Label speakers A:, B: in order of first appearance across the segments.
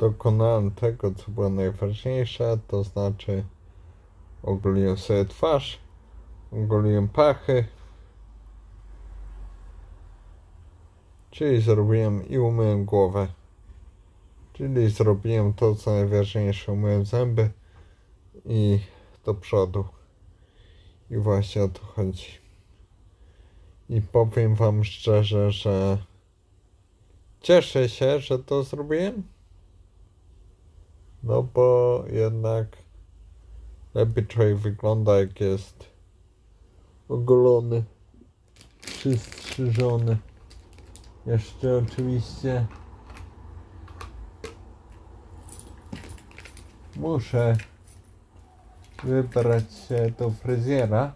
A: dokonałem tego, co było najważniejsze, to znaczy ogoliłem sobie twarz, ogoliłem pachy, czyli zrobiłem i umyłem głowę, czyli zrobiłem to, co najważniejsze, umyłem zęby i do przodu. I właśnie o to chodzi. I powiem Wam szczerze, że cieszę się, że to zrobiłem. No bo jednak lepiej człowiek wygląda, jak jest ogolony, przystrzyżony. Jeszcze oczywiście muszę wybrać się do fryzjera,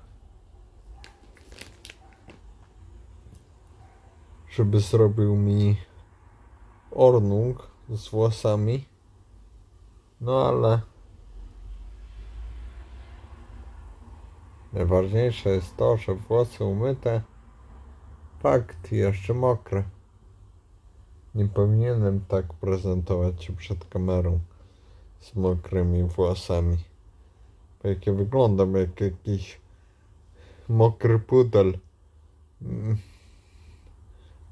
A: żeby zrobił mi ornung z włosami. No ale najważniejsze jest to, że włosy umyte, fakt jeszcze mokre. Nie powinienem tak prezentować się przed kamerą z mokrymi włosami. Bo jak ja wyglądam jak jakiś mokry pudel. Mm.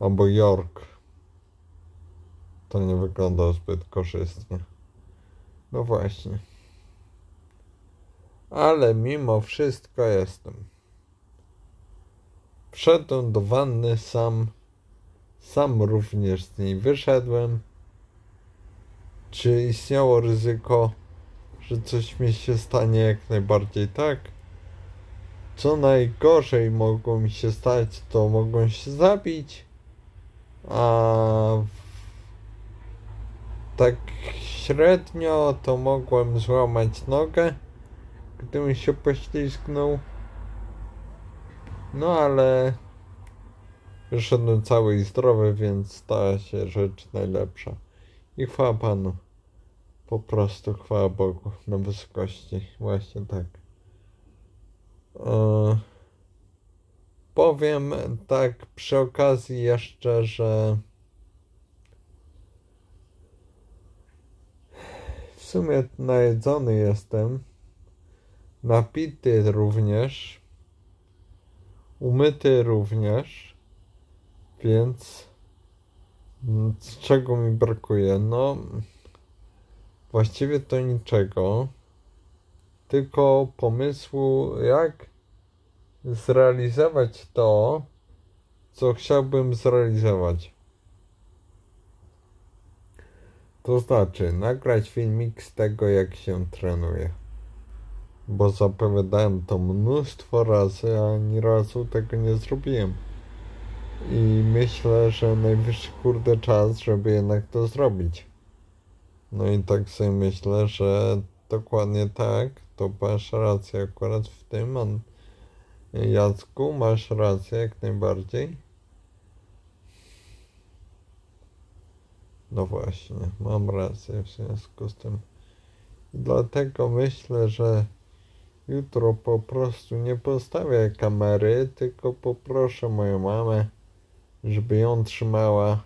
A: Albo York. To nie wygląda zbyt korzystnie. No właśnie. Ale mimo wszystko jestem. Wszedłem do wanny sam. Sam również z niej wyszedłem. Czy istniało ryzyko, że coś mi się stanie jak najbardziej tak? Co najgorzej mogło mi się stać, to mogłem się zabić. A tak średnio to mogłem złamać nogę, gdybym się poślizgnął. No ale wyszedłem cały i zdrowy, więc stała się rzecz najlepsza. I chwała Panu. Po prostu chwała Bogu na wysokości. Właśnie tak. E, powiem tak przy okazji jeszcze, że sumie najedzony jestem. Napity również. Umyty również. Więc czego mi brakuje? No, właściwie to niczego. Tylko pomysłu, jak zrealizować to, co chciałbym zrealizować. To znaczy, nagrać filmik z tego, jak się trenuje. Bo zapowiadałem to mnóstwo razy, a ani razu tego nie zrobiłem. I myślę, że najwyższy kurde czas, żeby jednak to zrobić. No i tak sobie myślę, że dokładnie tak, to masz rację akurat w tym, Jacku, masz rację jak najbardziej. No właśnie, mam rację w związku z tym. Dlatego myślę, że jutro po prostu nie postawię kamery, tylko poproszę moją mamę, żeby ją trzymała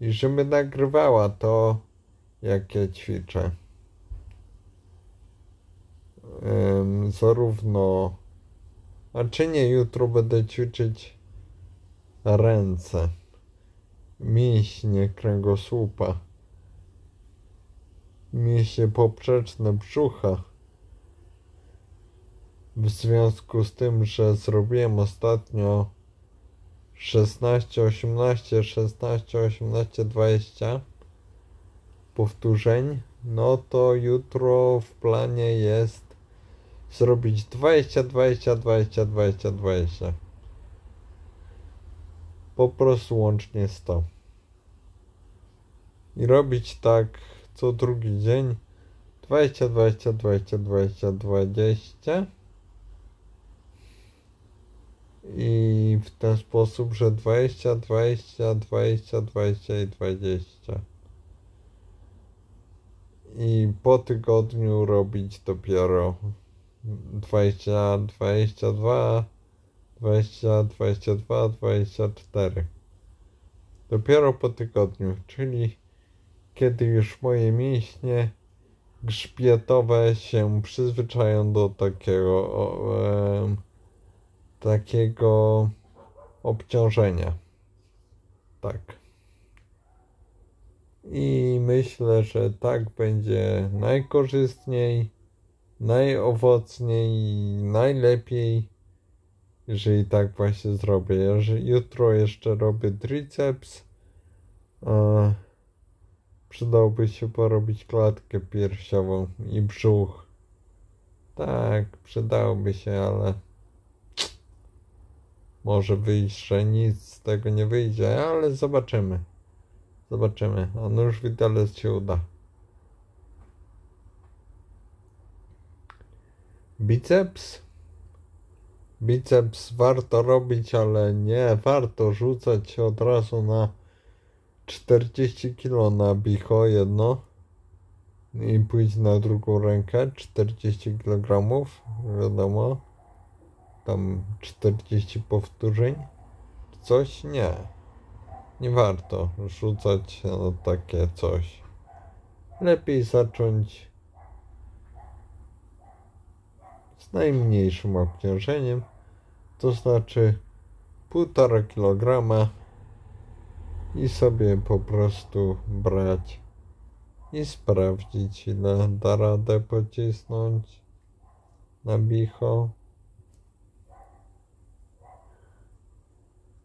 A: i żeby nagrywała to, jak ja ćwiczę. Um, zarówno, a czy nie jutro będę ćwiczyć ręce, mięśnie kręgosłupa, mięśnie poprzeczne brzucha. W związku z tym, że zrobiłem ostatnio 16, 18, 16, 18, 20 powtórzeń, no to jutro w planie jest zrobić 20, 20, 20, 20, 20. Po prostu łącznie 100. I robić tak co drugi dzień 20, 20, 20, 20, 20 i w ten sposób, że 20, 20, 20, 20 i 20. I po tygodniu robić dopiero 20, 22, 20, 22, 24. Dopiero po tygodniu, czyli kiedy już moje mięśnie grzbietowe się przyzwyczają do takiego e, takiego obciążenia. Tak. I myślę, że tak będzie najkorzystniej, najowocniej, najlepiej, jeżeli tak właśnie zrobię. Jeżeli jutro jeszcze robię triceps, a przydałoby się porobić klatkę piersiową i brzuch. Tak, przydałoby się, ale może wyjść, że nic z tego nie wyjdzie, ale zobaczymy. Zobaczymy. A nóż widelec się uda. Biceps. Biceps warto robić, ale nie warto rzucać od razu na 40 kg na bicho jedno i pójść na drugą rękę 40 kg, wiadomo tam 40 powtórzeń, coś nie. Nie warto rzucać na takie coś. Lepiej zacząć z najmniejszym obciążeniem, to znaczy 1,5 kg i sobie po prostu brać i sprawdzić ile da radę pocisnąć na bicho.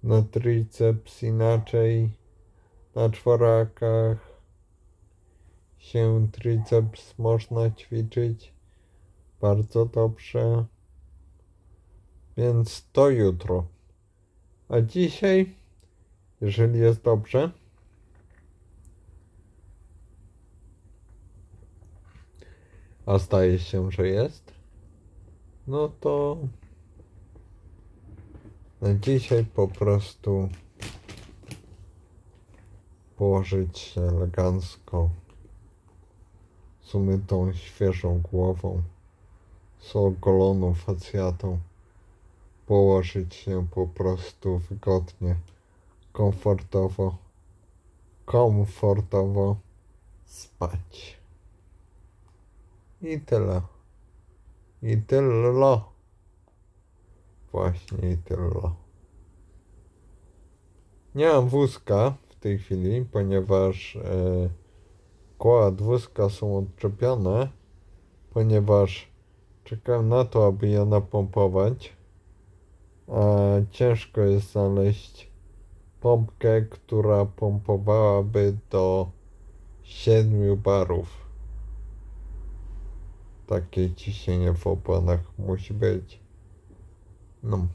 A: na triceps inaczej, na czworakach się triceps można ćwiczyć bardzo dobrze. Więc to jutro. A dzisiaj, jeżeli jest dobrze, a zdaje się, że jest, no to na dzisiaj po prostu położyć się elegancko z umytą, świeżą głową, z ogoloną facjatą, położyć się po prostu wygodnie, komfortowo, komfortowo spać. I tyle. I tyle. Właśnie i tyle. Nie mam wózka w tej chwili, ponieważ e, koła wózka są odczepione, ponieważ czekam na to, aby je napompować. A ciężko jest znaleźć pompkę, która pompowałaby do 7 barów. Takie ciśnienie w oponach musi być. No.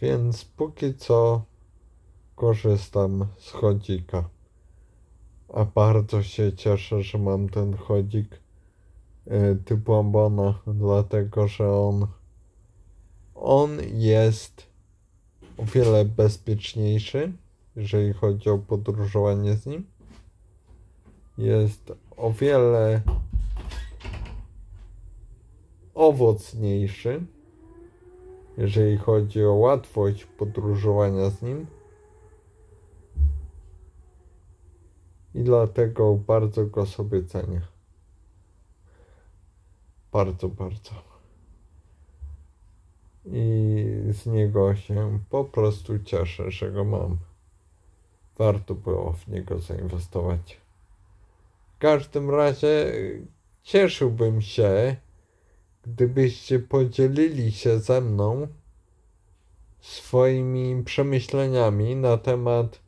A: Więc póki co korzystam z chodzika. A bardzo się cieszę, że mam ten chodzik typu Ambona, dlatego że on on jest o wiele bezpieczniejszy, jeżeli chodzi o podróżowanie z nim. Jest o wiele owocniejszy jeżeli chodzi o łatwość podróżowania z nim. I dlatego bardzo go sobie cenię. Bardzo, bardzo. I z niego się po prostu cieszę, że go mam. Warto było w niego zainwestować. W każdym razie cieszyłbym się, gdybyście podzielili się ze mną swoimi przemyśleniami na temat,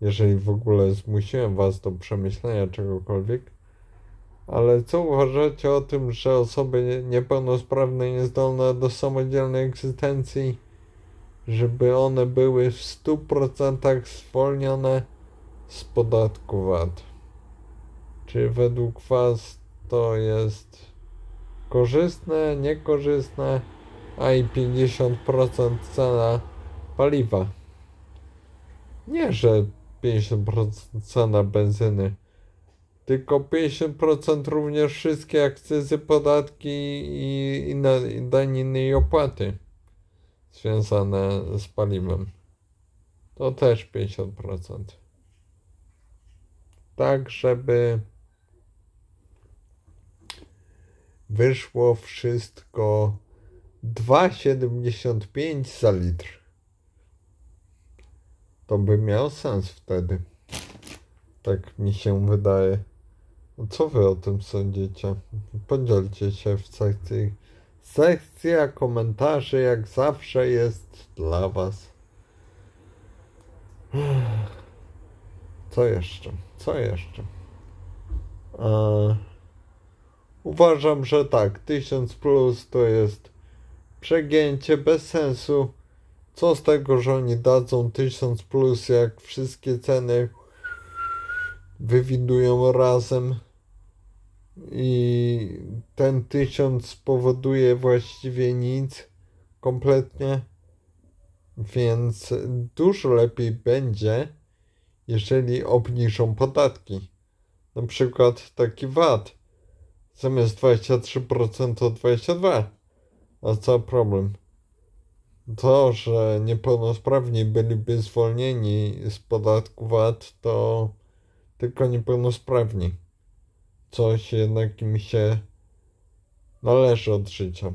A: jeżeli w ogóle zmusiłem Was do przemyślenia czegokolwiek, ale co uważacie o tym, że osoby niepełnosprawne, niezdolne do samodzielnej egzystencji, żeby one były w 100% zwolnione z podatku VAT? Czy według Was to jest korzystne, niekorzystne, a i 50% cena paliwa. Nie, że 50% cena benzyny, tylko 50% również wszystkie akcyzy, podatki i inne i daniny i opłaty związane z paliwem. To też 50%. tak, żeby wyszło wszystko 2,75 za litr. To by miało sens wtedy. Tak mi się wydaje. No co wy o tym sądzicie? Podzielcie się w sekcji. Sekcja komentarzy jak zawsze jest dla was. Co jeszcze? Co jeszcze? Eee, uważam, że tak, 1000 plus to jest przegięcie bez sensu. Co z tego, że oni dadzą 1000 plus, jak wszystkie ceny wywidują razem i ten 1000 spowoduje właściwie nic kompletnie. Więc dużo lepiej będzie, jeżeli obniżą podatki. Na przykład taki VAT. Zamiast 23% to 22%. A co problem? To, że niepełnosprawni byliby zwolnieni z podatku VAT, to tylko niepełnosprawni. Coś jednak im się należy od życia.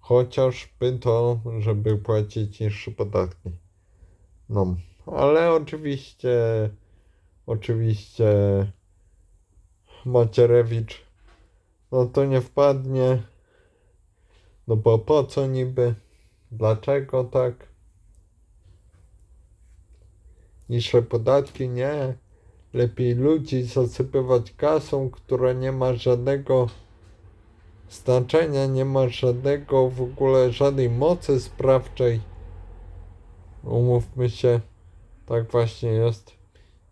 A: Chociażby to, żeby płacić niższe podatki. No, ale oczywiście, oczywiście Macierewicz, no to nie wpadnie. No bo po co niby? Dlaczego tak? Niższe podatki? Nie. Lepiej ludzi zasypywać kasą, która nie ma żadnego znaczenia, nie ma żadnego w ogóle żadnej mocy sprawczej. Umówmy się, tak właśnie jest.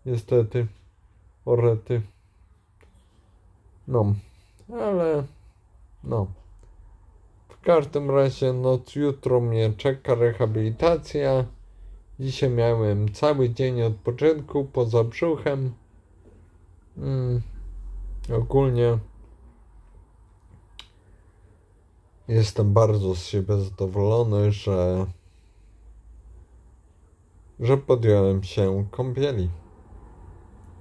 A: Niestety, orety. No, ale no. W każdym razie, no jutro mnie czeka rehabilitacja. Dzisiaj miałem cały dzień odpoczynku poza brzuchem. Mm, ogólnie jestem bardzo z siebie zadowolony, że że podjąłem się kąpieli.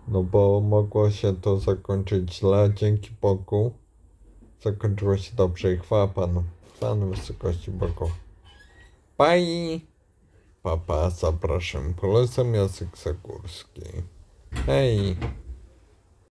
A: No bo mogło się to zakończyć źle, dzięki Bogu. Zakończyło się dobrze i chwała Panu. Panu wysokości Bogu. Bye! Papa, zapraszam. Polecam Jacek Zagórski. Hej!